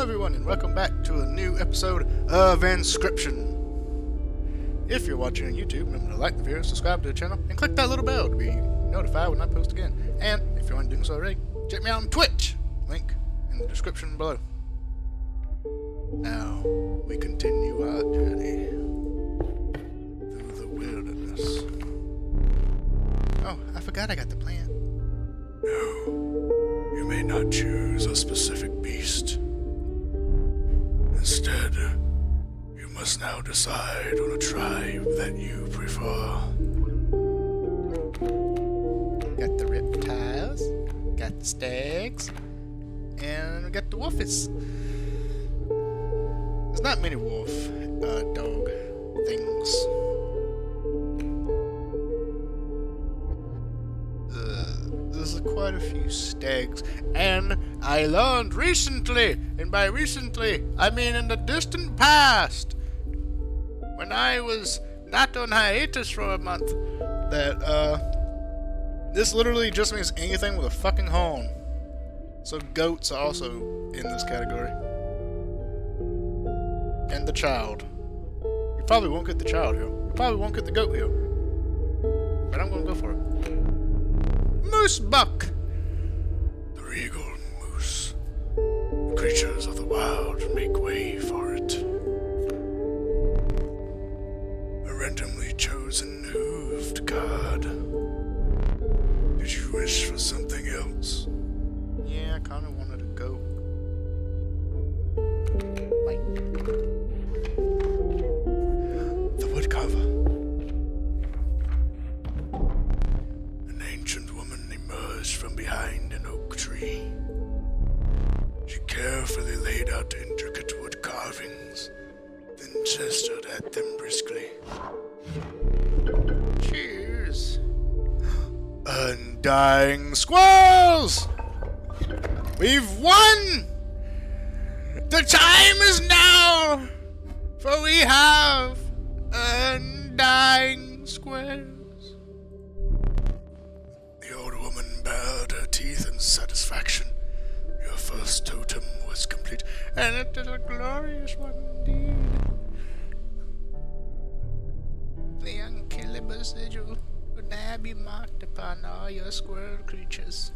everyone, and welcome back to a new episode of Inscryption. If you're watching on YouTube, remember to like the video, subscribe to the channel, and click that little bell to be notified when I post again. And if you aren't doing so already, check me out on Twitch. Link in the description below. Now we continue our journey through the wilderness. Oh, I forgot I got the plan. No, you may not choose a specific beast. Must now decide on a tribe that you prefer. Got the reptiles, got the stags, and we got the wolfies. There's not many wolf uh, dog things. Uh, there's quite a few stags, and I learned recently, and by recently, I mean in the distant past, when I was not on hiatus for a month, that, uh, this literally just means anything with a fucking horn. So goats are also in this category. And the child. You probably won't get the child here. You probably won't get the goat here. But I'm gonna go for it. Moose buck! The regal moose. Creatures of the wild make way for it. God. Did you wish for something else? Yeah, I kinda wanted a goat. Undying squirrels! We've won! The time is now! For we have undying squares. The old woman bared her teeth in satisfaction. Your first totem was complete, and it is a glorious one indeed. The unkillable sigil would now be marked upon all your squirrel creatures.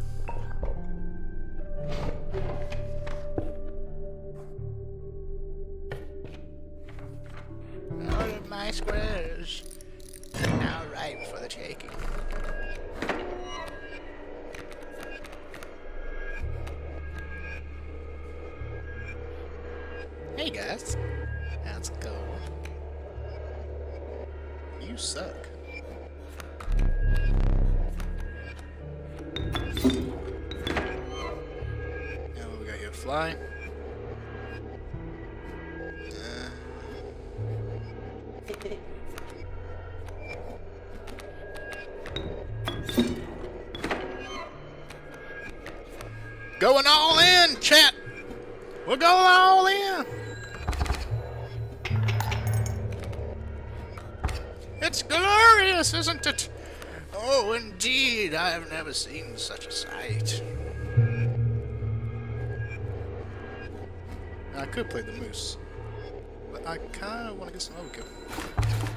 Seen such a sight. I could play the moose, but I kind of want to get some overkill.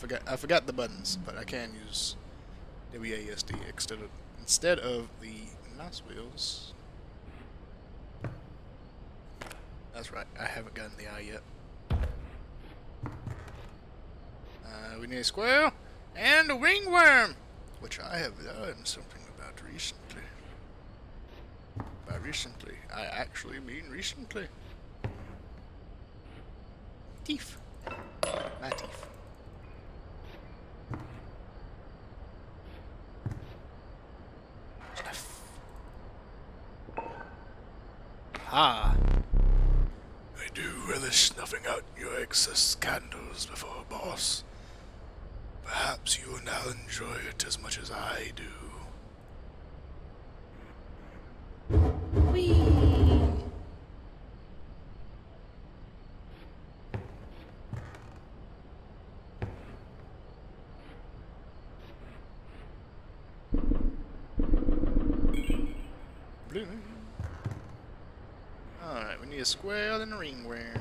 Forgot. I forgot the buttons, but I can use WASD instead of instead of the mouse wheels. That's right, I haven't gotten the eye yet. Uh, we need a squirrel and a ringworm, which I have done something about recently. By recently, I actually mean recently. Teeth. My teeth. Ah. I do relish snuffing out your excess candles before boss. Perhaps you now enjoy it as much as I do. Blue. Alright, we need a square and. The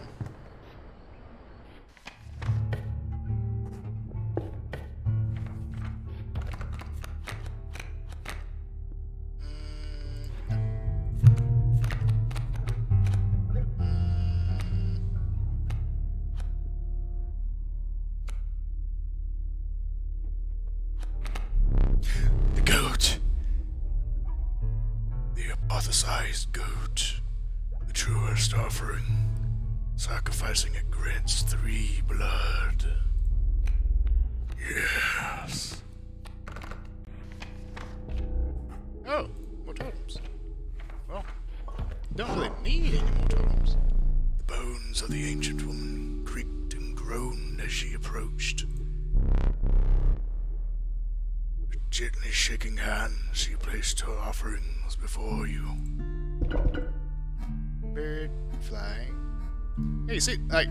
Hey, see, I,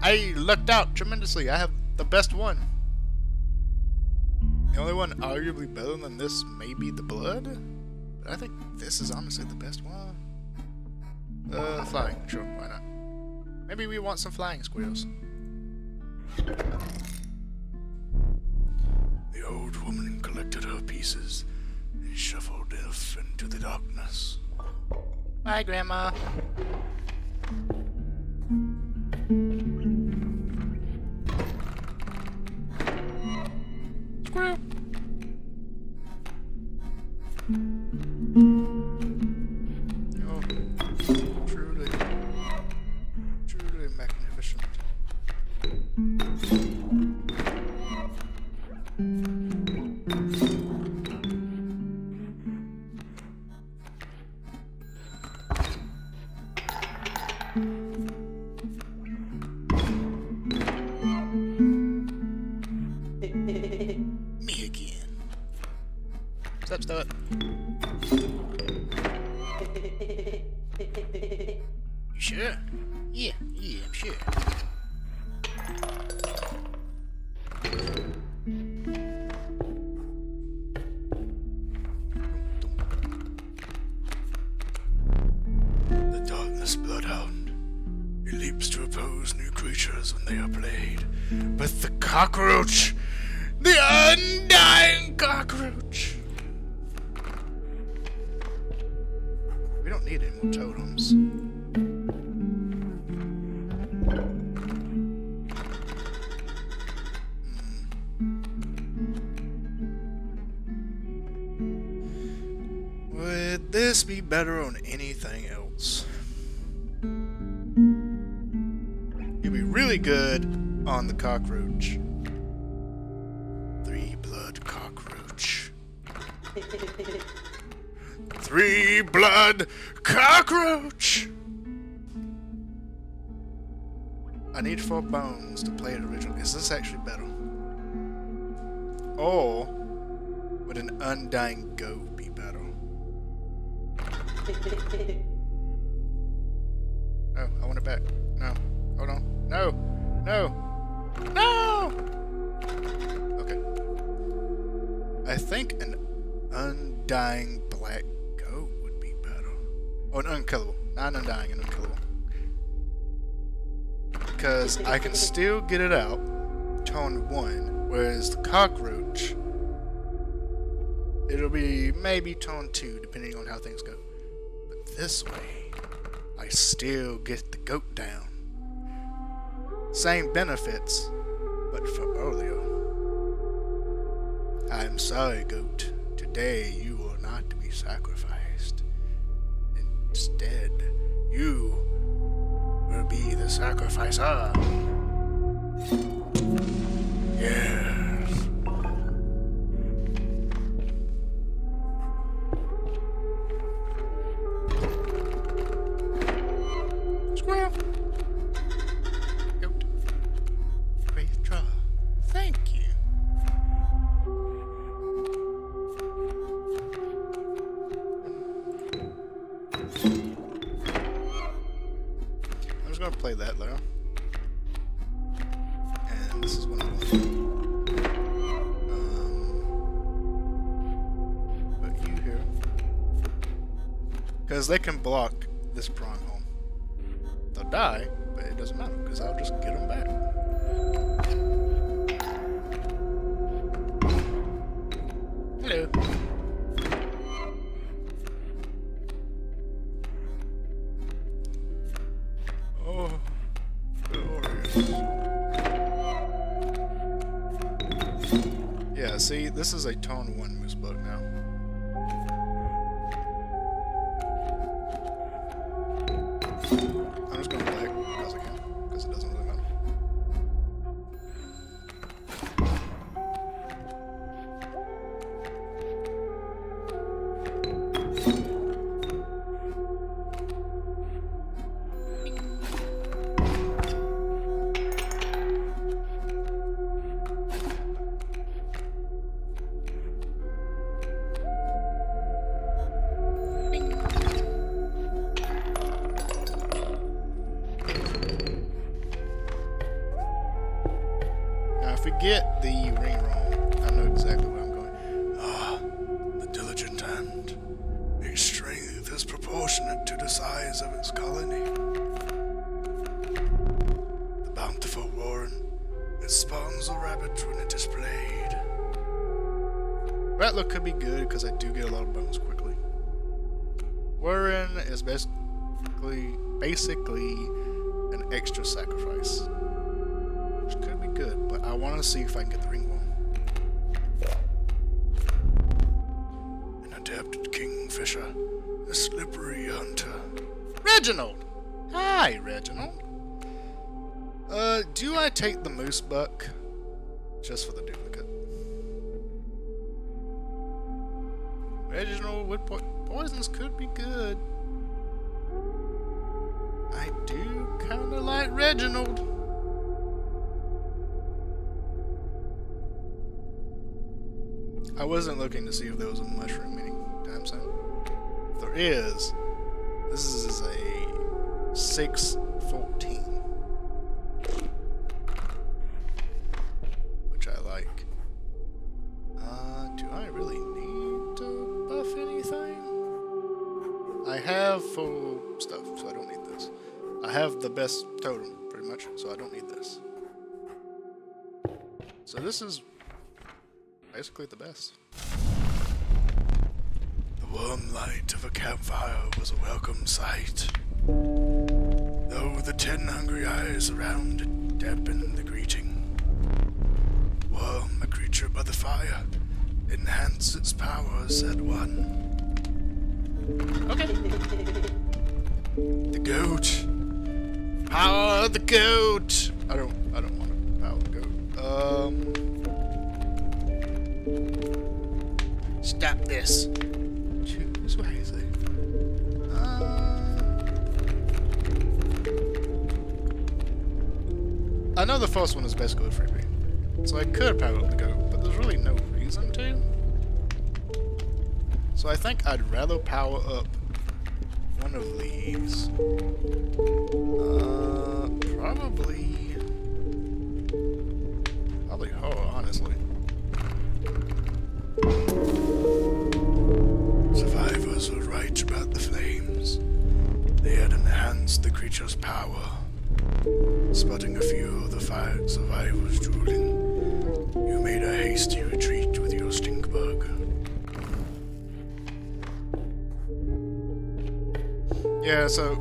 I lucked out tremendously. I have the best one. The only one arguably better than this may be the blood, but I think this is honestly the best one. Uh, flying, sure, why not? Maybe we want some flying squirrels. The old woman collected her pieces and shuffled off into the darkness. Bye, Grandma. Better on anything else? You'd be really good on the cockroach. Three blood cockroach. Three blood cockroach! I need four bones to play it originally. Is this actually better? Or would an undying goat? Oh, I want it back. No. Hold on. No. No. No! Okay. I think an undying black goat would be better. Oh, an unkillable. Not an undying, an unkillable. Because I can still get it out, tone 1, whereas the cockroach It'll be maybe tone 2, depending on how things go. This way, I still get the goat down. Same benefits, but for earlier. I am sorry, goat. Today you will not be sacrificed. Instead, you will be the sacrificer. Yes. See, this is a tone 1 moose bug Reginald. I wasn't looking to see if there was a mushroom anytime soon. There is, this is a 614. So this is basically the best. The warm light of a campfire was a welcome sight. Though the ten hungry eyes around it dampened the greeting. Warm a creature by the fire, enhance its power, said one. Okay. The goat. Power the goat. I don't. I don't want to power the goat. Um. Stop this. Choose wisely. Uh, I know the first one is basically a freebie, so I could power up the goat, but there's really no reason to. So I think I'd rather power up one of these. Uh, probably, probably oh honestly. Survivors were right about the flames. They had enhanced the creature's power. Spotting a few of the fire survivors drooling, you made a hasty retreat with your stink bug. Yeah, so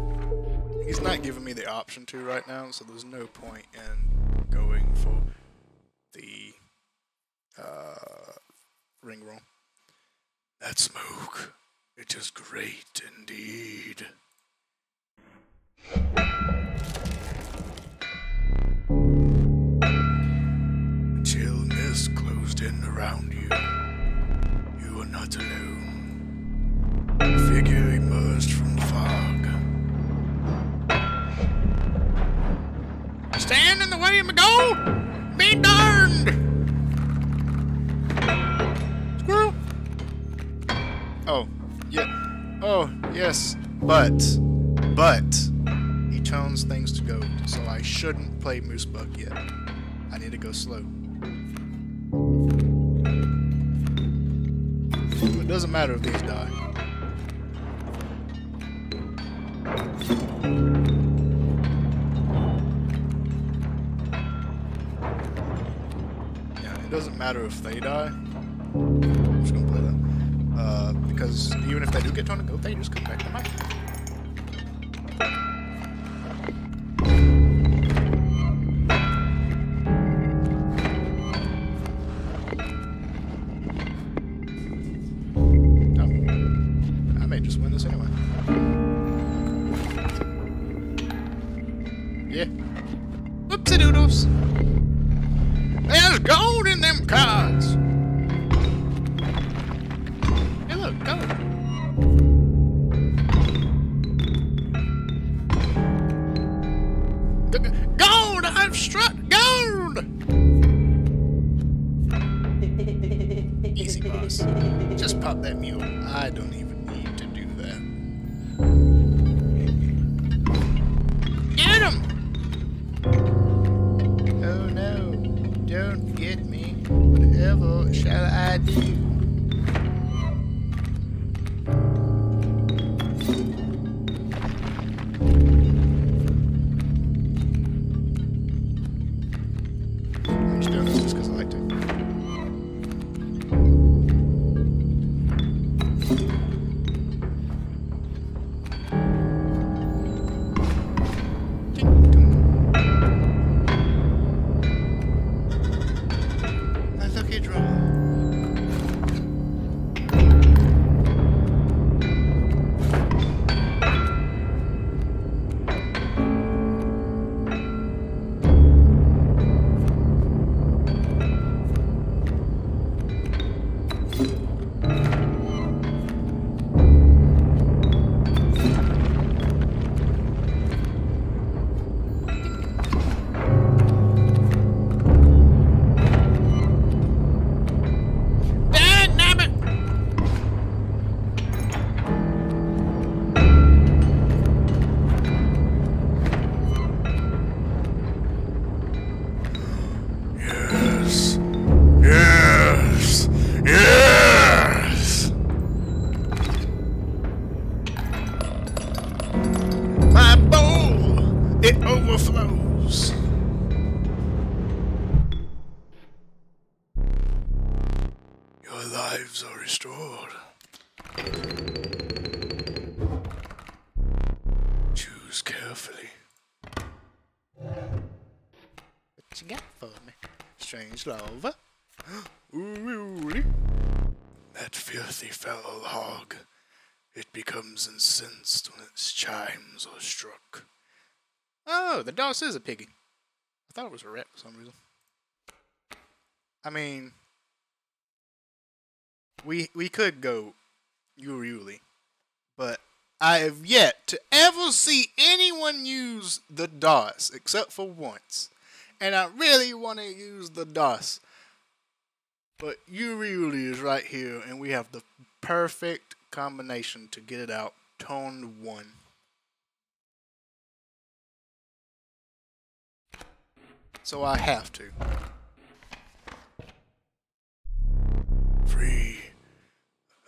he's not giving me the option to right now, so there's no point in going for ring roll. That smoke, it is great indeed. But, but, he tones things to gold, so I shouldn't play Moosebug yet. I need to go slow. It doesn't matter if these die. Yeah, it doesn't matter if they die. I'm just gonna play that. Uh, because even if they do get turned to gold, they just come back Shall I do? Foul hog. It becomes incensed when its chimes are struck. Oh, the Daus is a piggy. I thought it was a rat for some reason. I mean, we we could go Urayuli, but I have yet to ever see anyone use the Daus except for once, and I really want to use the Daus. But Urayuli is right here, and we have the perfect combination to get it out. Tone one. So I have to. Free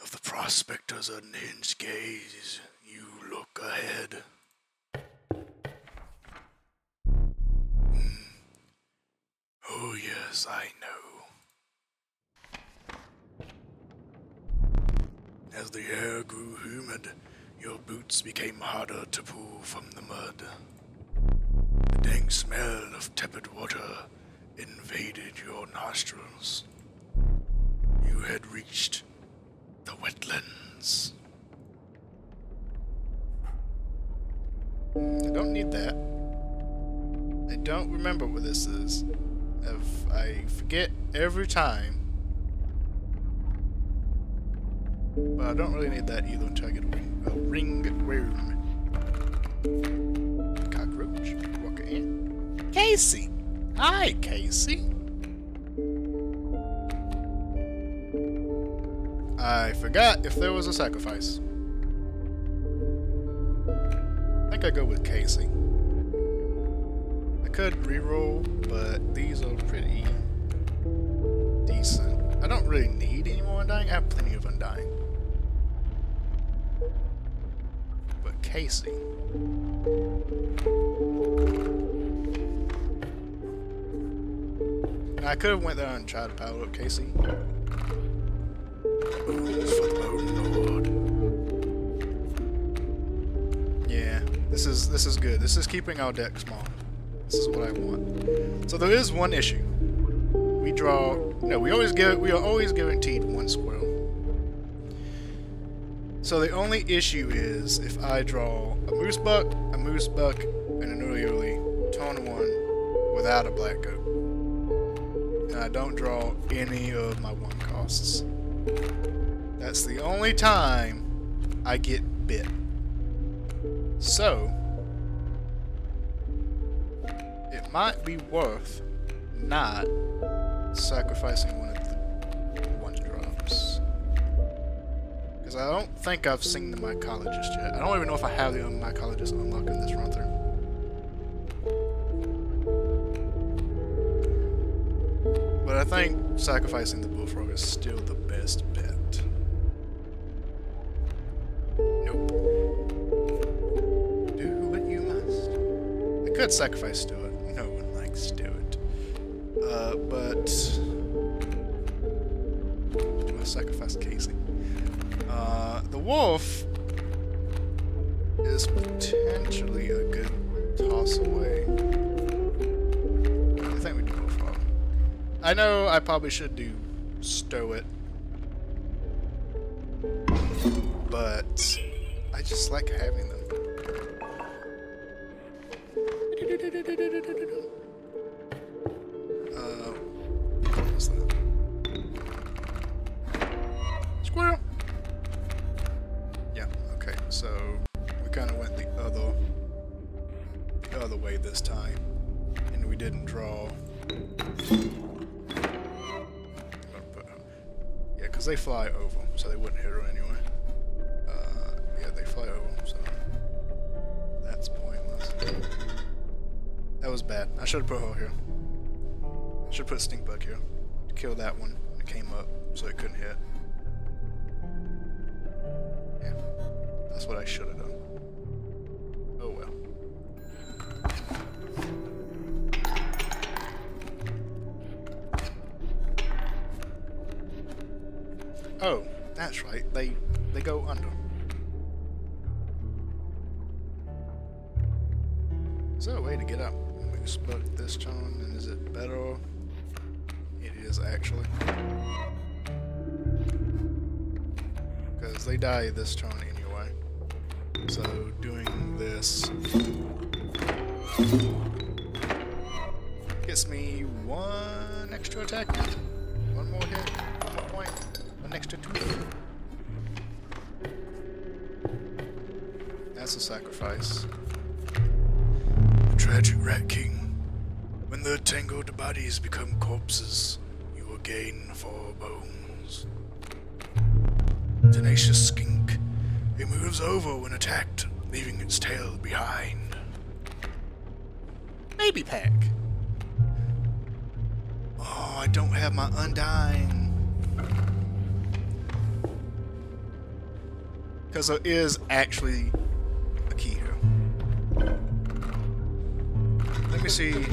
of the prospector's unhinged gaze, you look ahead. Hmm. Oh, yes, I know. As the air grew humid, Your boots became harder to pull from the mud. The dank smell of tepid water invaded your nostrils. You had reached the wetlands. I don't need that. I don't remember what this is. If I forget every time. But I don't really need that either until I get a ring, a ring worm. Cockroach. Walk in. Casey! Hi, Casey! I forgot if there was a sacrifice. I think I go with Casey. I could reroll, but these are pretty decent. I don't really need any more Undying. I have plenty of Undying. But Casey. I could have went there and tried to power up Casey. Yeah, this is this is good. This is keeping our deck small. This is what I want. So there is one issue. We draw. No, we always give. We are always guaranteed one squirrel. So the only issue is if I draw a moose buck, a moose buck, and an Urayuli, tone one, without a black goat, and I don't draw any of my one costs. That's the only time I get bit. So, it might be worth not sacrificing one of I don't think I've seen the mycologist yet. I don't even know if I have the mycologist unlocked in this run through. But I think sacrificing the bullfrog is still the best bet. Nope. Do what you must. I could sacrifice Stuart. No one likes Stuart. Uh, but... Do I sacrifice Casey? Uh, the wolf is potentially a good toss away. I think we do bullfrog. I know I probably should do stoat. But I just like having them. Should have put her here. Should have put stink bug here kill that one. It came up, so it couldn't hit. Yeah, that's what I should have done. Tenacious skink. It moves over when attacked, leaving its tail behind. Baby pack. Oh, I don't have my undying. Because there is actually a key here. Let me see.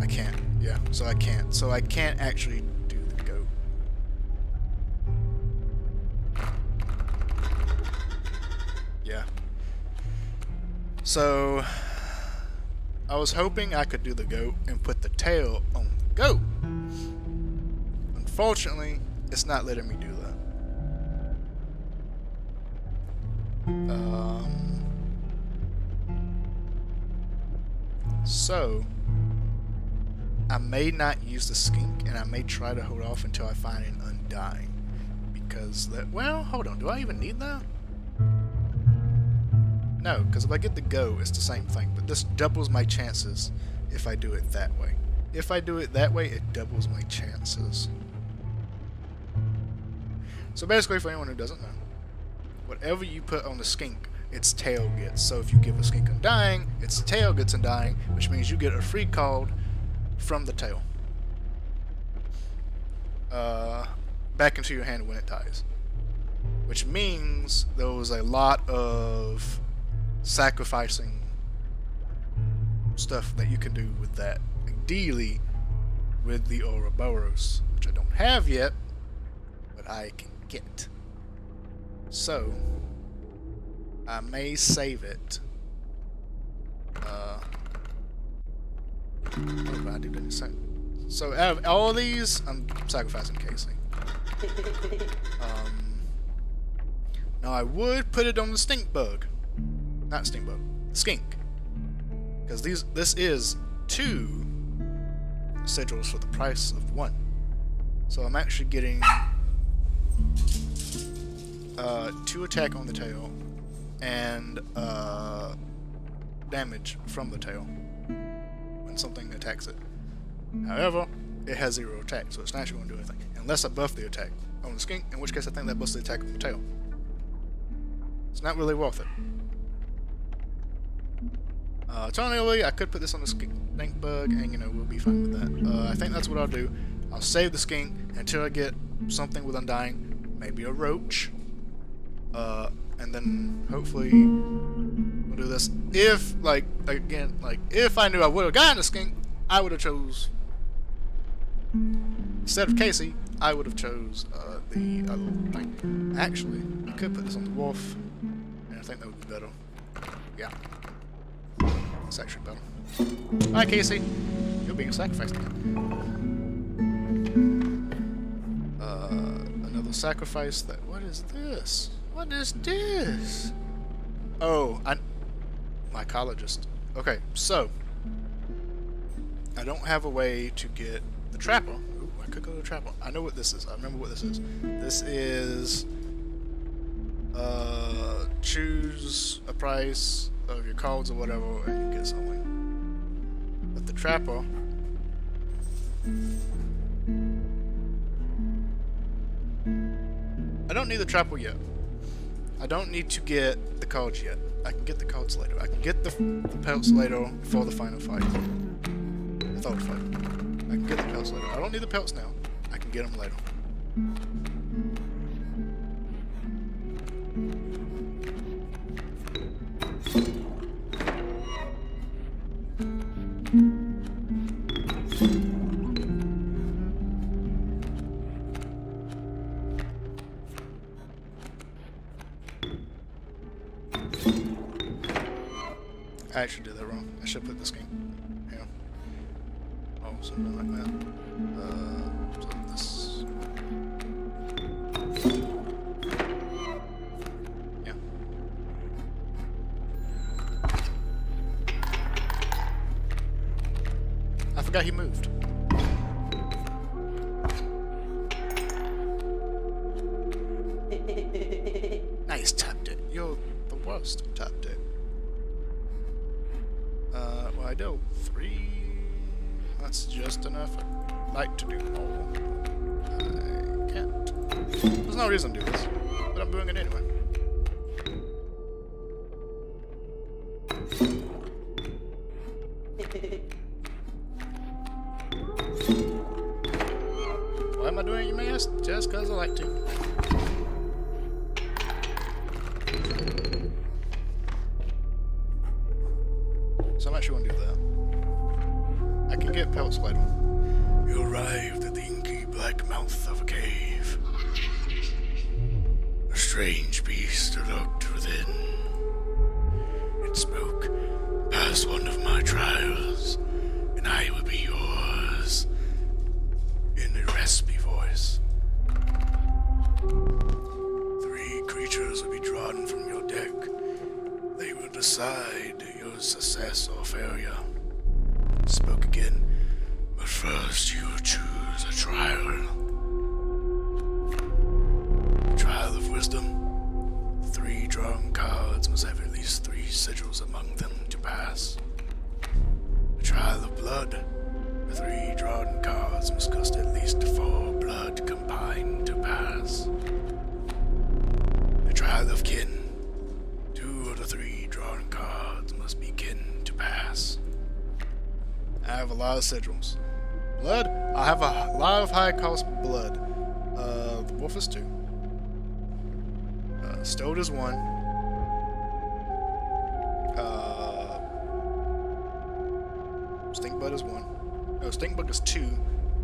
I can't. Yeah, so I can't. So I can't actually So, I was hoping I could do the goat and put the tail on the goat. Unfortunately, it's not letting me do that. Um, so, I may not use the skink, and I may try to hold off until I find an undying. Because that, well, hold on, do I even need that? No, because if I get the go, it's the same thing, but this doubles my chances if I do it that way. If I do it that way, it doubles my chances. So basically, for anyone who doesn't know, whatever you put on the skink, its tail gets. So if you give a skink undying, its tail gets undying, which means you get a free card from the tail. Uh, back into your hand when it dies. Which means there was a lot of sacrificing stuff that you can do with that. Ideally, with the Ouroboros, which I don't have yet, but I can get. So, I may save it. Uh, what if I do this? So, out of all these, I'm sacrificing Casey. Um, now, I would put it on the stink bug. Not bug. Skink. Because these this is two sigils for the price of one. So I'm actually getting uh, two attack on the tail and uh, damage from the tail when something attacks it. However, it has zero attack, so it's not actually going to do anything. Unless I buff the attack on the skink, in which case I think that buffs the attack on the tail. It's not really worth it. Uh, alternatively, I could put this on the skink bug, and you know, we'll be fine with that. Uh, I think that's what I'll do. I'll save the skink until I get something with Undying, maybe a roach, uh, and then hopefully we'll do this. If, like, again, like, if I knew I would have gotten a skink, I would have chose, instead of Casey, I would have chose uh, the other thing. Actually, I could put this on the wolf, and I think that would be better. Yeah. Actually better. Hi, Casey. You're being sacrificed again. Uh, another sacrifice that... What is this? What is this? Oh, I... Mycologist. Okay, so... I don't have a way to get the trapper. Ooh, I could go to the trapper. I know what this is. I remember what this is. This is... Uh, choose a price of your cards or whatever, and you get something. But the trapper... I don't need the trapper yet. I don't need to get the cards yet. I can get the cards later. I can get the, the pelts later for the final fight. Third fight. I can get the pelts later. I don't need the pelts now. I can get them later. I actually did that wrong. I should put this game sigils. Blood? I have a lot of high cost blood. Uh, the wolf is two. Uh, Stoat is one. Uh, Stinkbug is one. No, Stinkbug is two.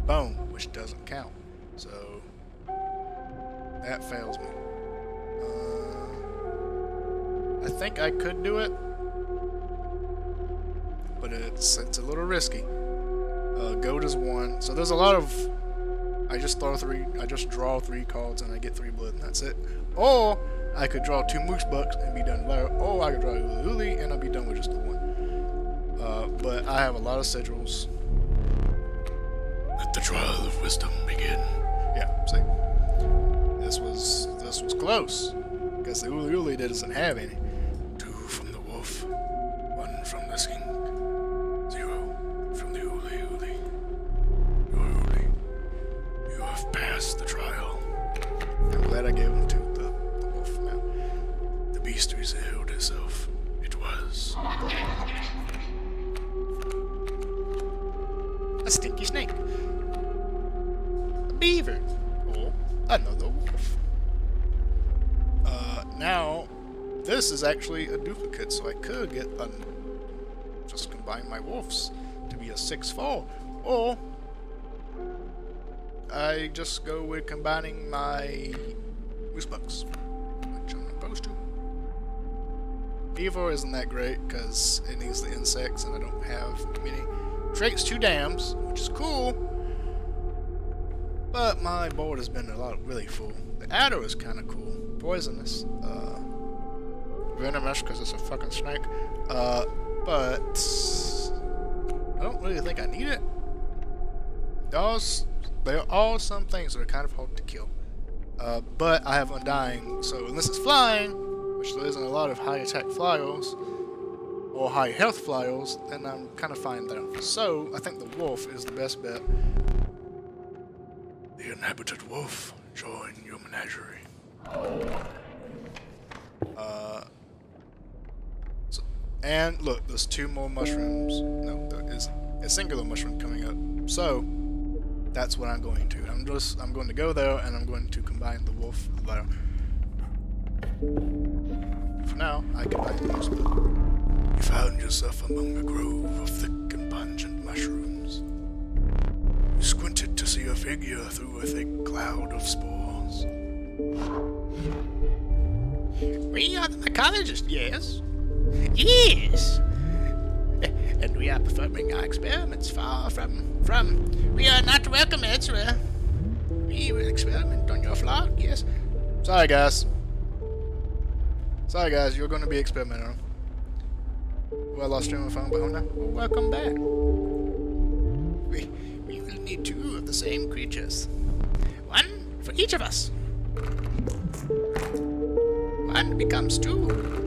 Bone, which doesn't count. So, that fails me. Uh, I think I could do it, but it's it's a little risky. Uh, goat is one, so there's a lot of. I just throw three. I just draw three cards and I get three blood, and that's it. Or I could draw two moose bucks and be done there. Or I could draw a uli and I'll be done with just the one. Uh, but I have a lot of sigils. Let the trial of wisdom begin. Yeah, see, this was this was close. Because the uli uli doesn't have any. Actually a duplicate, so I could get a just combine my wolves to be a 6-4, or I just go with combining my moose bucks, which I'm opposed to. Beaver isn't that great because it needs the insects and I don't have many. Creates two dams, which is cool, but my board has been a lot really full. The adder is kind of cool, poisonous, uh, venomous because it's a fucking snake, uh, but I don't really think I need it. Those there are all some things that are kind of hard to kill. Uh, but I have Undying, so unless it's flying, which there isn't a lot of high attack flyers, or high health flyers, then I'm kind of fine there. So, I think the wolf is the best bet. The inhabited wolf, join your menagerie. Uh, and look, there's two more mushrooms. No, there is a singular mushroom coming up. So, that's what I'm going to. I'm just I'm going to go there and I'm going to combine the wolf there. For now, I combine blood. You found yourself among a grove of thick and pungent mushrooms. You squinted to see a figure through a thick cloud of spores. We are the mycologists, yes. Yes. And we are performing our experiments far from from we are not welcome elsewhere. We will experiment on your flock, yes. Sorry, guys. Sorry, guys. You're going to be experimenting. Well, I lost stream of phone, but no. Well, welcome back. We we will need two of the same creatures. One for each of us. One becomes. Two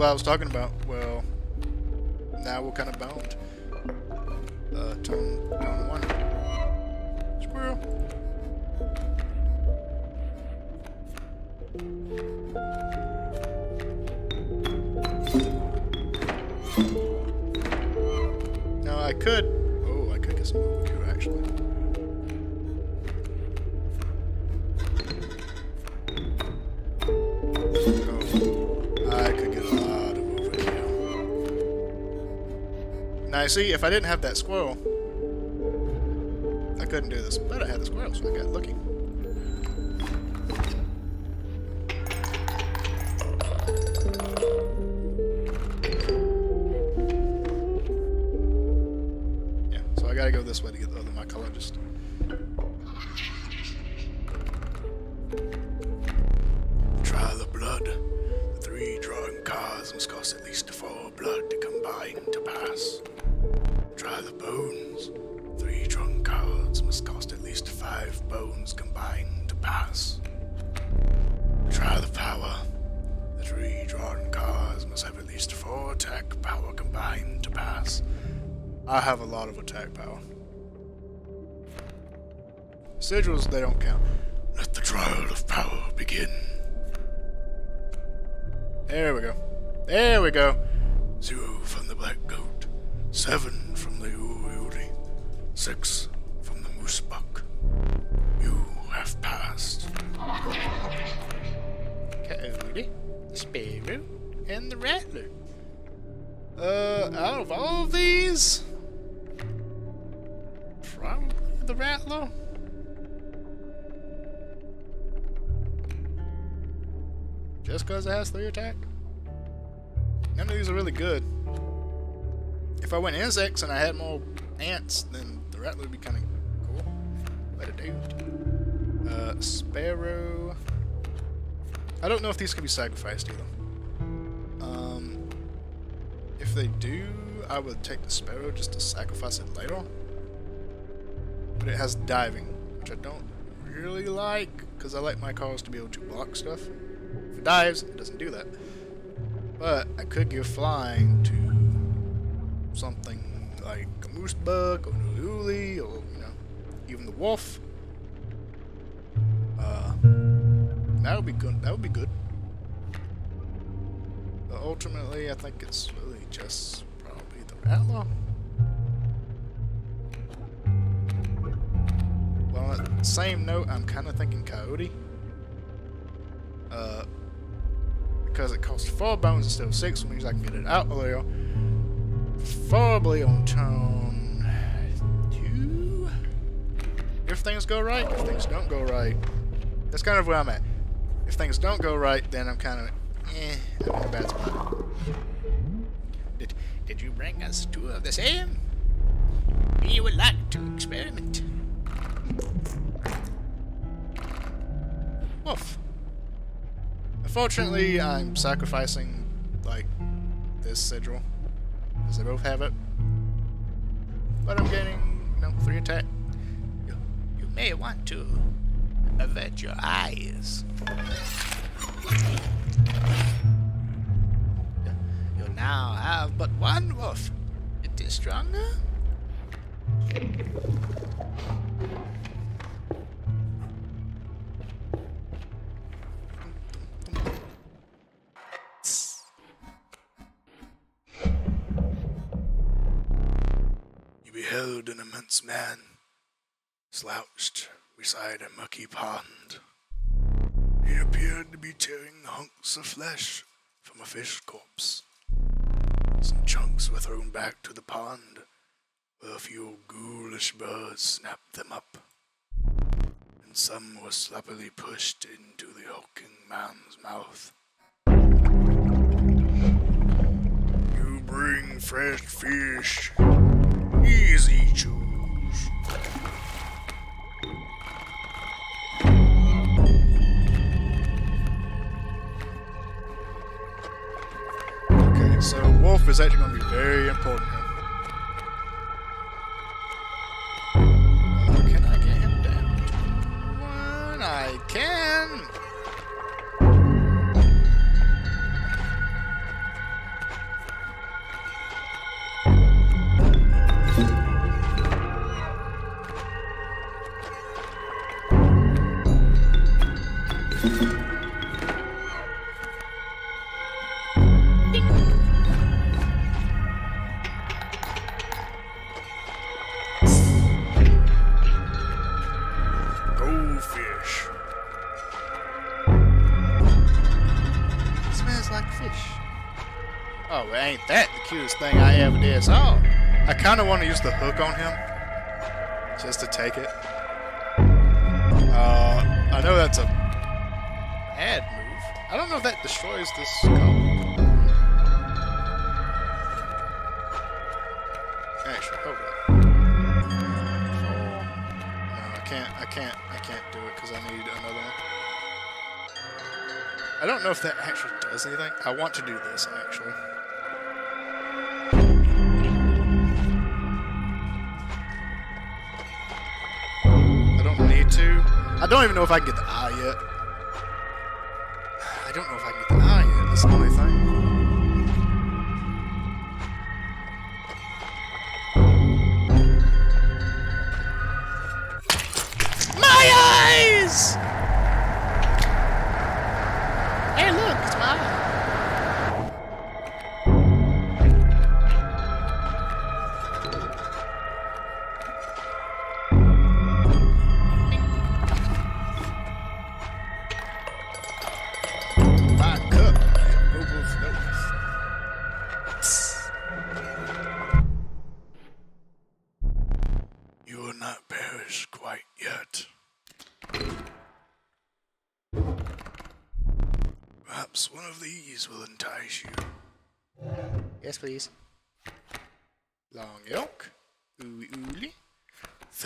what I was talking about. See, if I didn't have that squirrel, attack power. Sigils, they don't count. Let the trial of power begin. There we go. There we go. Zero from the black goat. Seven from the Urayuli. Six from the moose buck. You have passed. Coyote, the sparrow, and the rattler. Uh, out of all of these, probably the rattler. Just because it has three attack. None of these are really good. If I went insects and I had more ants, then the rattler would be kind of cool. Better dude. Uh, sparrow. I don't know if these can be sacrificed either. Um, if they do, I would take the sparrow just to sacrifice it later. But it has diving, which I don't really like, because I like my cars to be able to block stuff. If it dives, it doesn't do that. But I could give flying to something like a moose buck, or an Urayuli or you know even the wolf. Uh, that would be good. That would be good. But ultimately, I think it's really just probably the rattler. Same note, I'm kind of thinking coyote. Uh, because it costs four bones instead of six, which means I can get it out earlier. Probably on turn two. If things go right, if things don't go right, that's kind of where I'm at. If things don't go right, then I'm kind of, eh, I'm in a bad spot. Did, did you bring us two of the same? We would like to experiment. Wolf. Unfortunately, I'm sacrificing, like, this sigil. Because they both have it. But I'm getting, know, three attack. You, you may want to avert your eyes. You now have but one wolf. It is stronger. Mucky pond. He appeared to be tearing hunks of flesh from a fish corpse. Some chunks were thrown back to the pond, where a few ghoulish birds snapped them up, and some were sloppily pushed into the hulking man's mouth. You bring fresh fish. Easy choose. So wolf is actually going to be very important here. Oh, can I get him down? When I can! Thank thing I ever did saw? I kind of want to use the hook on him. Just to take it. Uh, I know that's a bad move. I don't know if that destroys this skull. Actually, hold on. No, I can't, I can't, I can't do it because I need another one. I don't know if that actually does anything. I want to do this, actually. I don't even know if I can get the eye yet.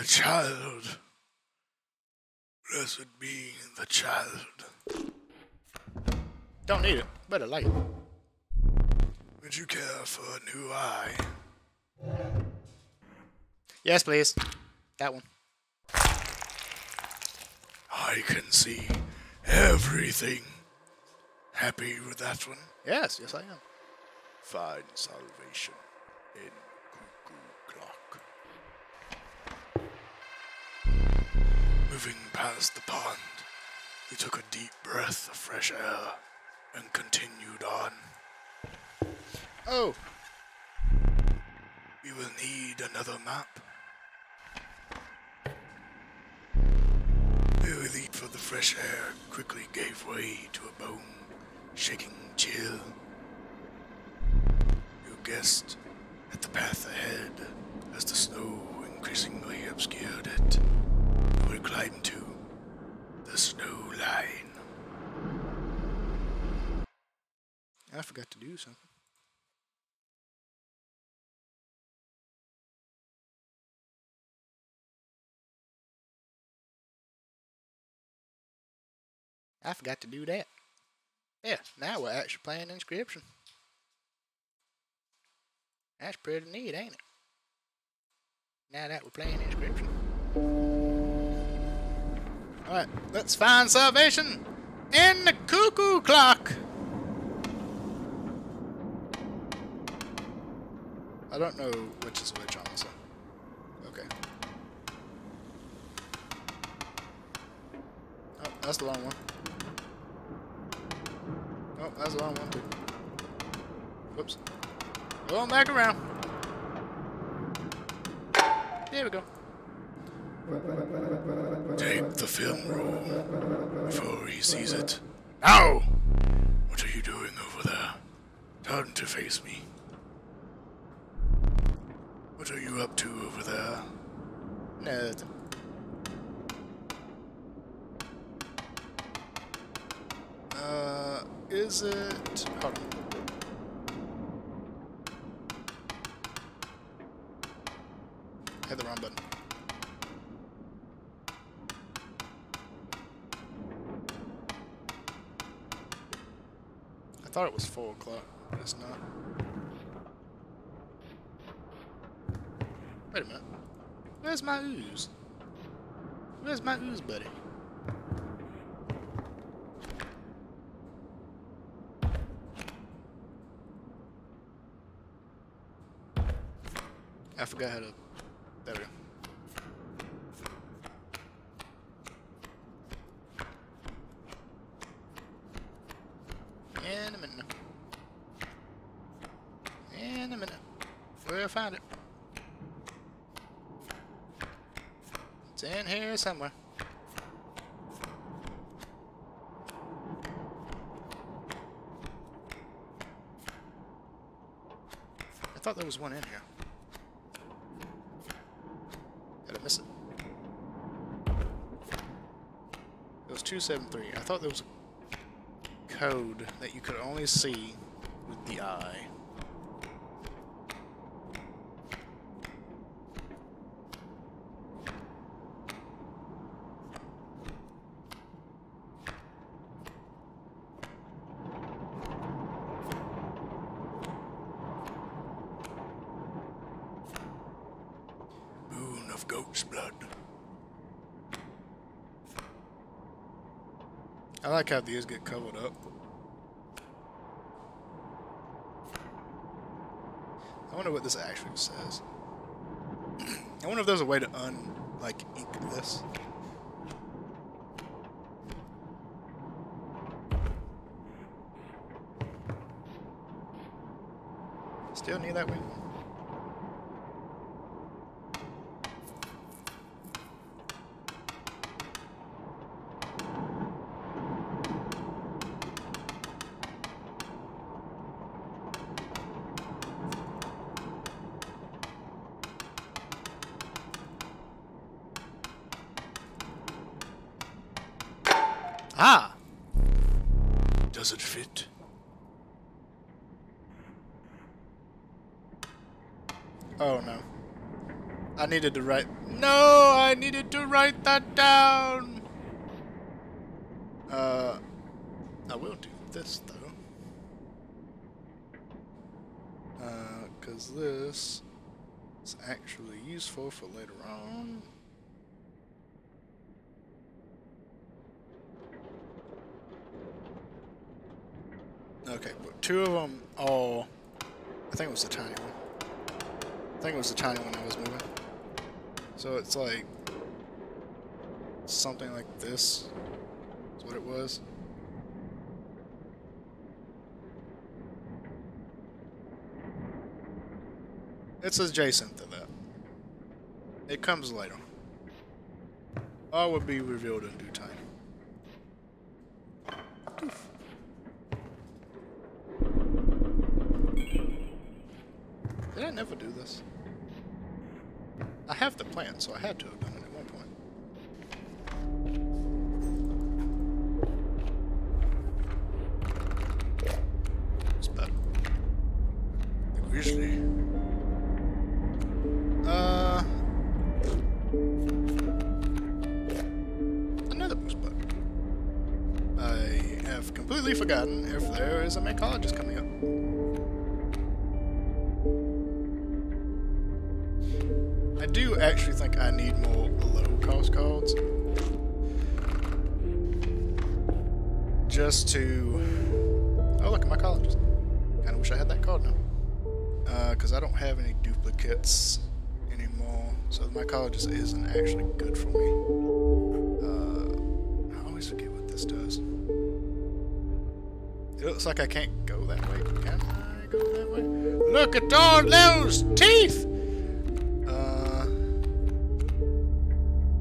Child. Blessed be the child. Don't need it, Better it. Would you care for a new eye? Yes, please. That one. I can see everything. Happy with that one? Yes, yes, I am. Find salvation in Moving past the pond, we took a deep breath of fresh air and continued on. Oh, We will need another map. The leap for the fresh air quickly gave way to a bone shaking chill. You guessed at the path ahead as the snow increasingly obscured it. Climb to the snow line. I forgot to do something. I forgot to do that. Yeah, now we're actually playing Inscryption. That's pretty neat, ain't it? Now that we're playing Inscryption. Alright, let's find salvation in the cuckoo clock. I don't know which is which, honestly. Okay. Oh, that's the long one. Oh, that's the long one, too. Whoops. Going back around. There we go. Take the film roll before he sees it. Now! What are you doing over there? Turn to face me. What are you up to over there? Nothing. Uh, is it... Hold on. Thought it was 4 o'clock, but it's not. Wait a minute. Where's my ooze? Where's my ooze buddy? I forgot how to. There we go. In a minute. In a minute. We'll find it. It's somewhere. thought there was one in here. Did I miss it? It was 273. I thought there was a code that you could only see with the eye. Moon of goat's blood. I like how these get covered up. I wonder what this actually says. I wonder if there's a way to un like ink this. Still need that wing. Needed to write. No! I needed to write that down! Uh. I will do this though. Uh, cause this is actually useful for later on. Okay, but two of them all. I think it was the tiny one. I think it was the tiny one I was moving. So it's like something like this. Is what it was. It's adjacent to that. It comes later. All will be revealed in due time. Did I never do this? I have the plan, so I had to have done So mycologists isn't actually good for me. Uh, I always forget what this does. It looks like I can't go that way. Can I go that way? Look at all those teeth! Uh,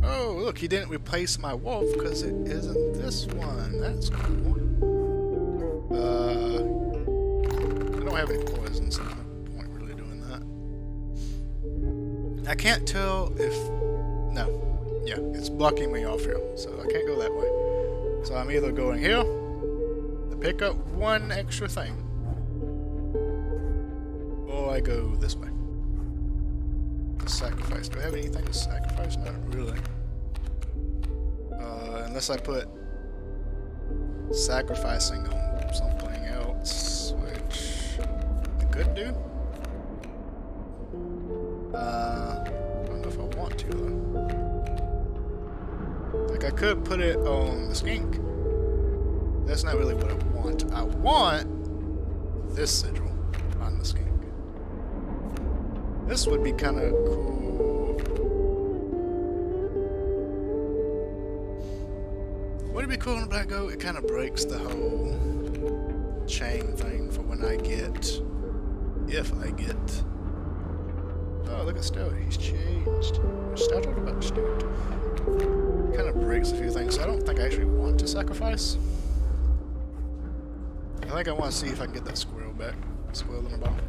oh, look, he didn't replace my wolf because it isn't this one. That's cool. Uh, I don't have any poison, I can't tell if... No. Yeah, it's blocking me off here, so I can't go that way. So I'm either going here to pick up one extra thing, or I go this way to sacrifice. Do I have anything to sacrifice? Not really. Uh, unless I put sacrificing on something else, which I could do. Uh, I could put it on the skink. That's not really what I want. I want this sigil on the skink. This would be kind of cool. Would it be cool in Black Goat? It kind of breaks the whole chain thing for when I get, if I get. Oh, look at Stoat. He's changed. Stoat about Stoat. Kind of breaks a few things. So I don't think I actually want to sacrifice. I think I want to see if I can get that squirrel back. Squirrel in the bottom.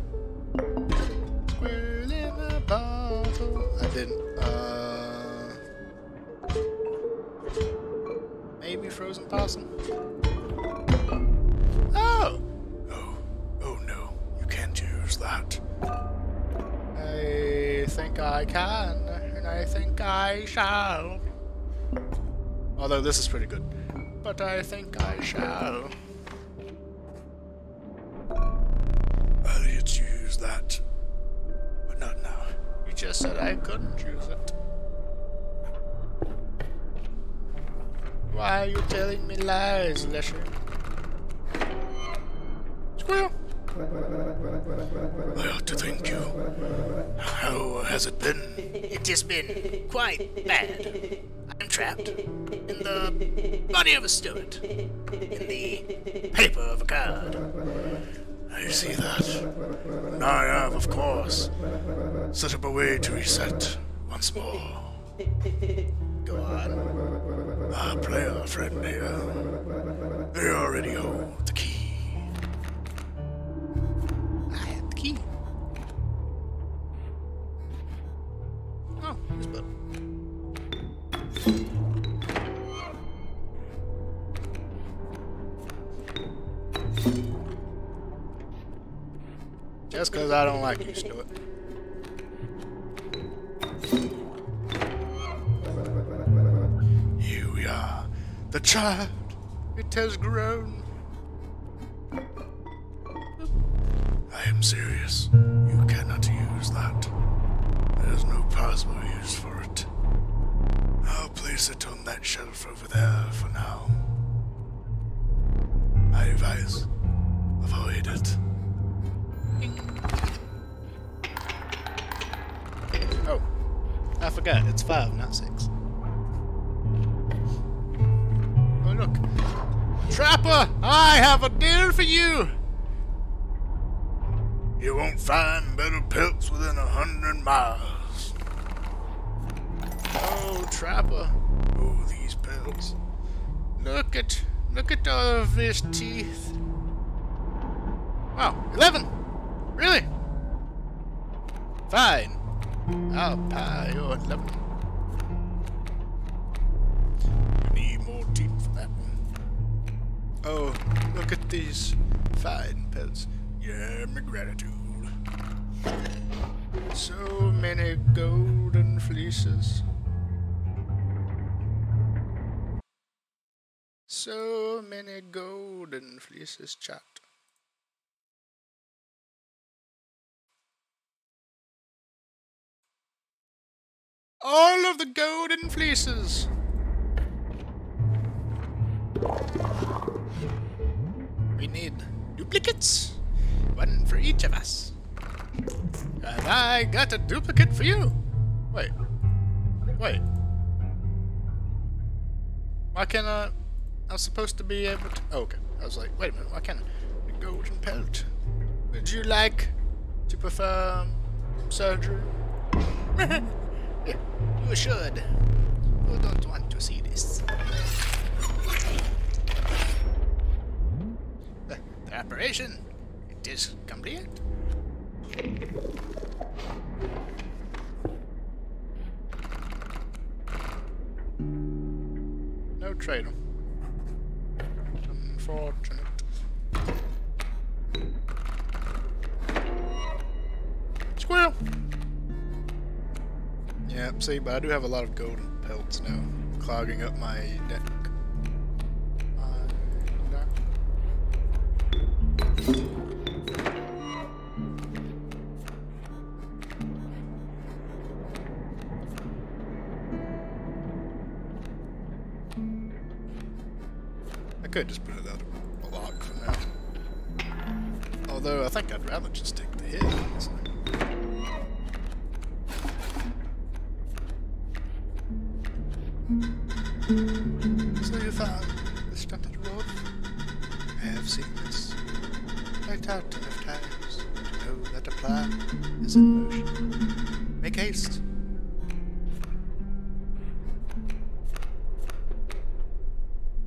Then, uh. Maybe frozen possum? Oh! Oh, oh no, you can't use that. I think I can, and I think I shall. Although this is pretty good. But I think I shall. Elliot use that. But not now. You just said I couldn't use it. Why are you telling me lies, Leshy? Squirrel! I ought to thank you. How has it been? It has been quite bad. I'm trapped of a steward, in the paper of a card. I see that. I have, of course, set up a way to reset once more. Go on. Our player friend here, they already hold because I don't like you, Stuart. Here we are. The child. It has grown. I am serious. You cannot use that. There is no possible use for it. I'll place it on that shelf over there for now. I advise, avoid it. I forgot. It's five, not six. Oh, look. Trapper, I have a deal for you. You won't find better pelts within a hundred miles. Oh, Trapper. Oh, these pelts. Look at, look at all of these teeth. Wow, 11. Really? Fine. I'll pay your 11. You need more teeth for that one. Oh, look at these fine pelts. Yeah, my gratitude. So many golden fleeces. So many golden fleeces, chat. All of the golden fleeces. We need duplicates. One for each of us. And I got a duplicate for you. Wait. Wait. Why can't I... I'm supposed to be able to... Oh, okay. I was like, wait a minute, why can't I... The golden pelt. Would you like to perform surgery? Yeah, you should. You don't want to see this. The, the operation, it is complete. No traitor. Unfortunate. Squirrel! See, but I do have a lot of golden pelts now, clogging up my deck.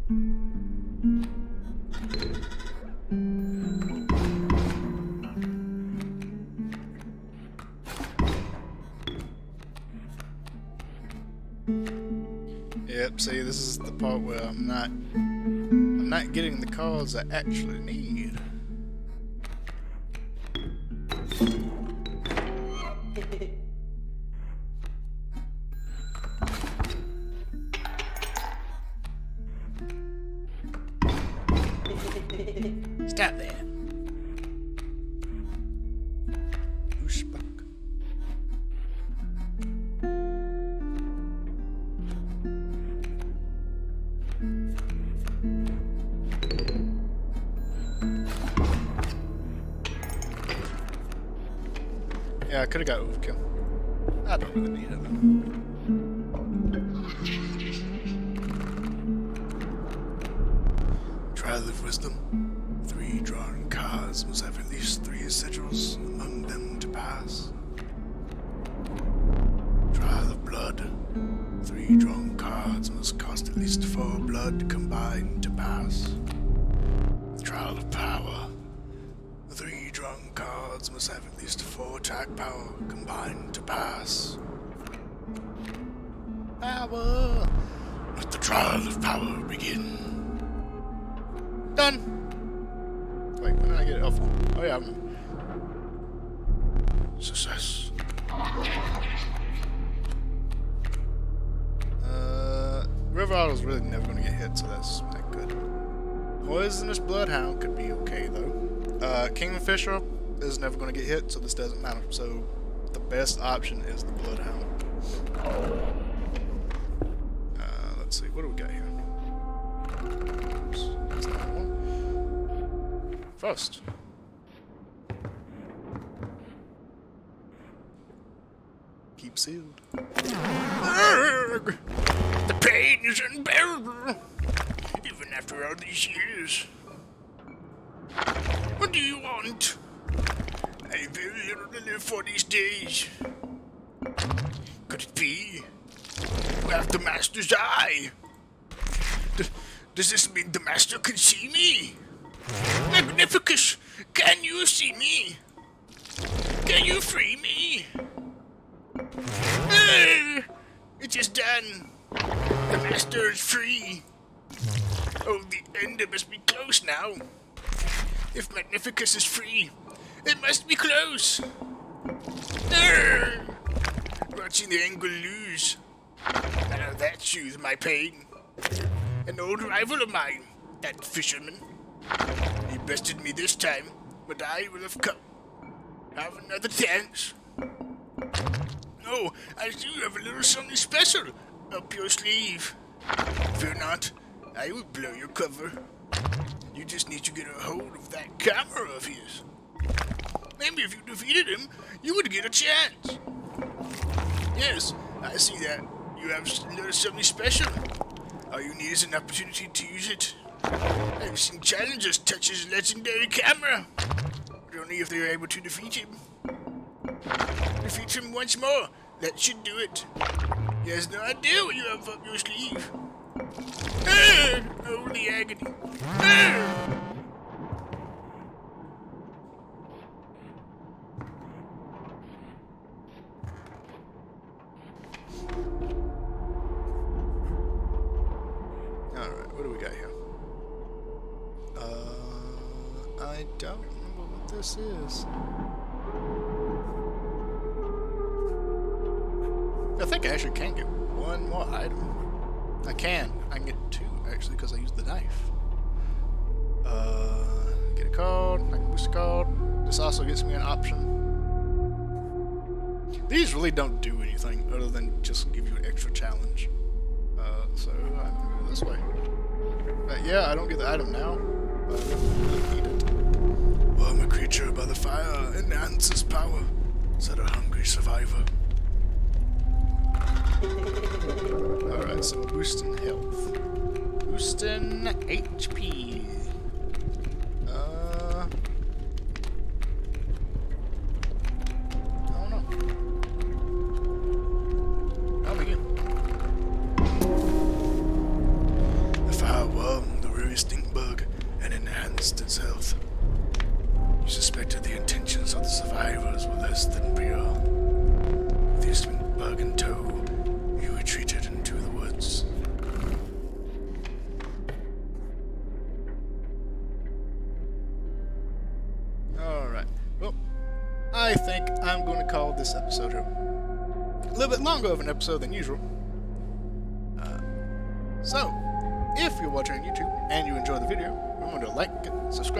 Yep, see, this is the part where I'm not... I'm not getting the cards I actually need. Could have got option is the Bloodhound. Uh, let's see, what do we got here? Oops, that's not one. First. Keep sealed. The pain is unbearable, even after all these years. What do you want? I very little to live for these days. Be? You have the Master's eye. D- does this mean the Master can see me? Magnificus, can you see me? Can you free me? It is done. The master is free. Oh, the end must be close now. If Magnificus is free, it must be close. Watching the Angler lose. Now that soothes my pain. An old rival of mine, that fisherman. He bested me this time, but I will have come. Have another chance. No, I do have a little something special up your sleeve. Fear not, I will blow your cover. You just need to get a hold of that camera of his. Maybe if you defeated him, you would get a chance. Yes, I see that. You have little something special. All you need is an opportunity to use it. I've seen challengers touch his legendary camera, but only if they are able to defeat him. Defeat him once more. That should do it. He has no idea what you have up your sleeve. Ah, the agony. Ah. Don't remember what this is. I think I actually can get one more item. I can. I can get two, actually, because I used the knife. Uh, get a card. I can boost a card. This also gives me an option. These really don't do anything other than just give you an extra challenge. Uh, so I'm gonna go this way. But yeah, I don't get the item now. But I really need it. A creature by the fire enhances power, said a hungry survivor. Alright, so boosting health. Boosting HP.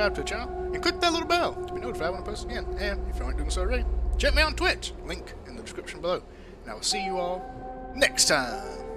Subscribe to the channel, and click that little bell to be notified when I post again. And if you aren't doing so already, check me out on Twitch, link in the description below. And I will see you all next time.